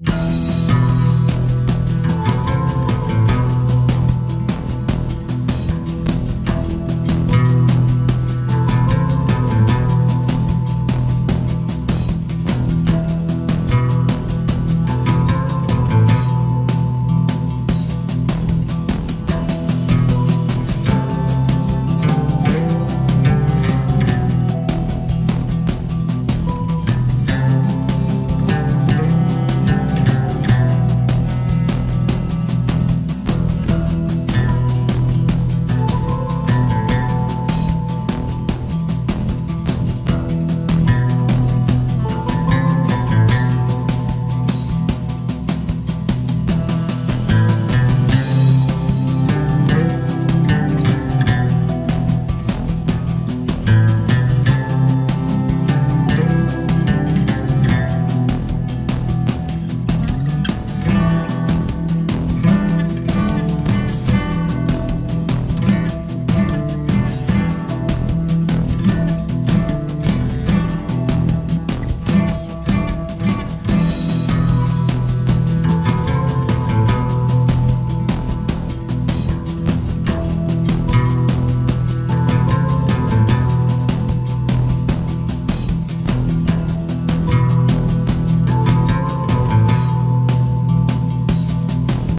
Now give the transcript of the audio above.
you